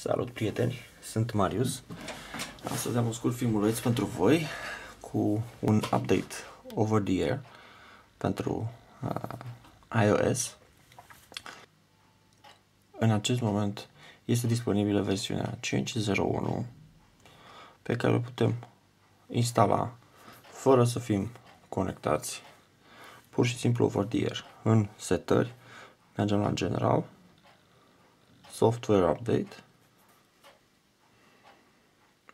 Salut prieteni, sunt Marius. Astăzi am un scurt filmuleț pentru voi cu un update over the air pentru uh, iOS. În acest moment este disponibilă versiunea 5.01 pe care o putem instala fără să fim conectați pur și simplu over the air în setări mergem la general software update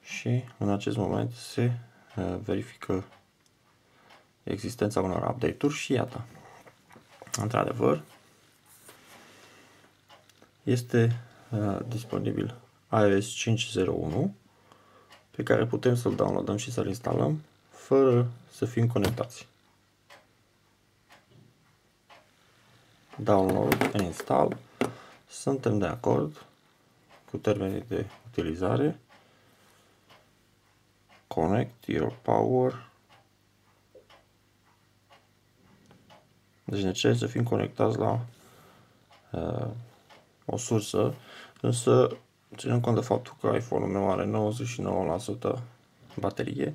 și în acest moment se uh, verifică existența unor update-uri și iată, într-adevăr, este uh, disponibil iOS 5.01 pe care putem să-l downloadăm și să-l instalăm fără să fim conectați. Download and install. Suntem de acord cu termenii de utilizare connect your power. Deci ne cere să fim conectați la uh, o sursă, însă ținând cont de faptul că iPhone-ul meu are 99% baterie,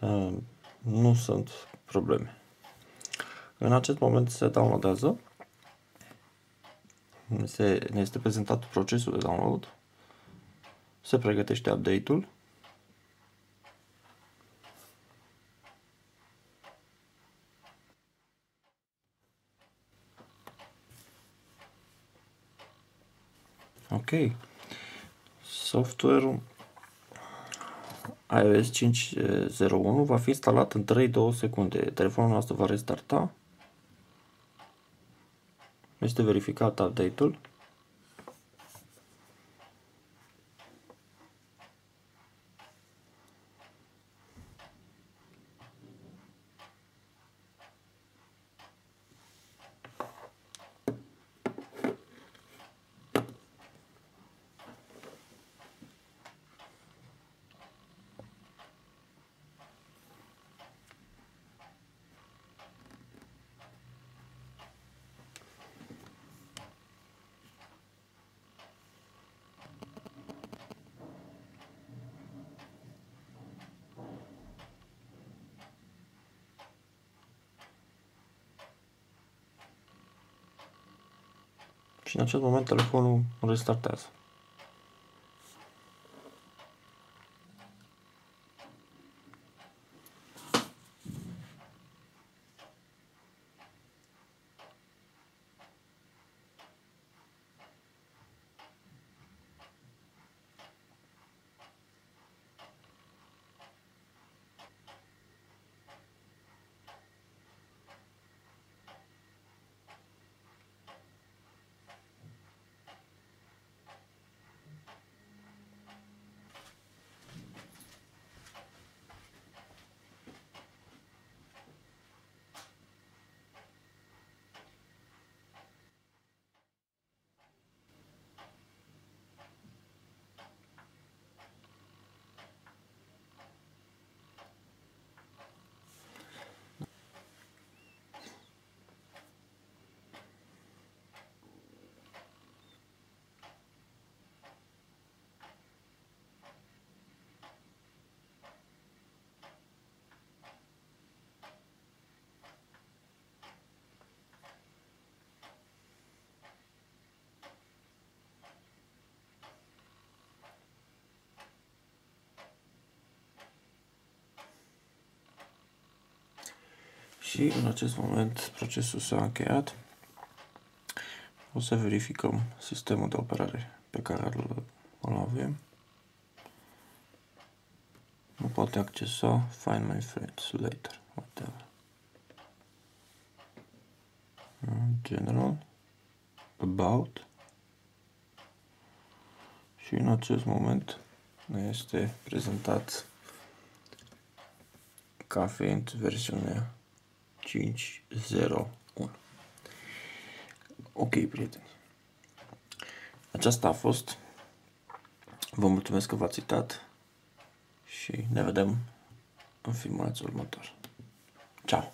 uh, nu sunt probleme. În acest moment se downloadează, se, ne este prezentat procesul de download, se pregătește update-ul, Ok. Software iOS 5.01 va fi instalat în 3-2 secunde. Telefonul nostru va restarta. Este verificat update-ul. În acest moment telefonul restartează. Și în acest moment procesul s-a încheiat. O să verificăm sistemul de operare pe care îl, îl avem. Nu poate accesa Find My Friends later, whatever. General, About și în acest moment ne este prezentat ca fiind versiunea 5, 0, 1. Ok, prieteni. Aceasta a fost. Vă mulțumesc că v-ați uitat și ne vedem în filmulețul următor. Ciao!